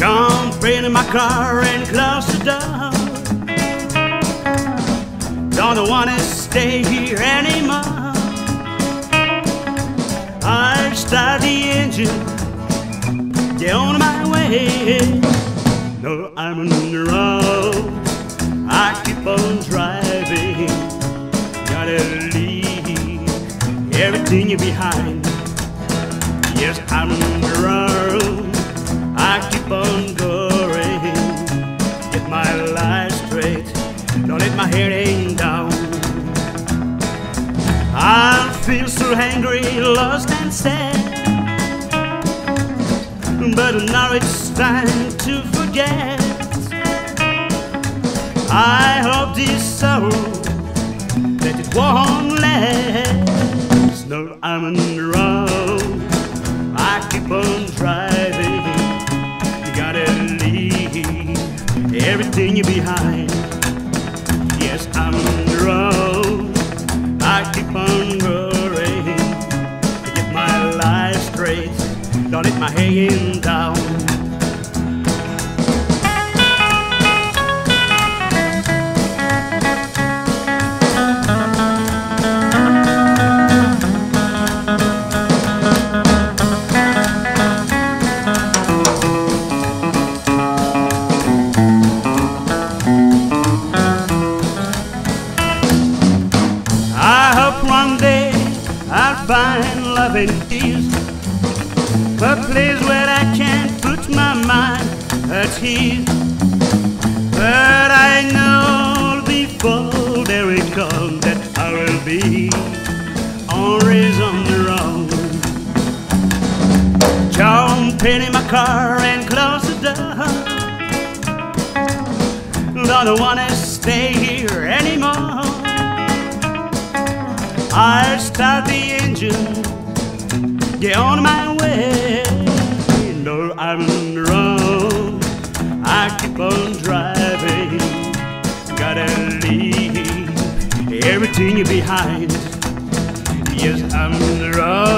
spraying in my car and close the door. Don't wanna stay here anymore. I start the engine, get on my way. No, I'm on the road. I keep on driving. Gotta leave everything behind. Yes, I'm on the road. Don't let my head hang down. I feel so angry, lost and sad. But now it's time to forget. I hope this sorrow that it won't last. No, I'm on the road. I keep on driving. You gotta leave everything you behind. Yes, I'm road. I keep on going to get my life straight. Don't let my hanging find love and peace. A place where I can put my mind at ease. But I know before there it comes that I will be always on the road. Jump in my car and close the door. Don't wanna stay here anymore. I start the engine, get on my way. No, I'm road. I keep on driving. Gotta leave everything behind. Yes, I'm road.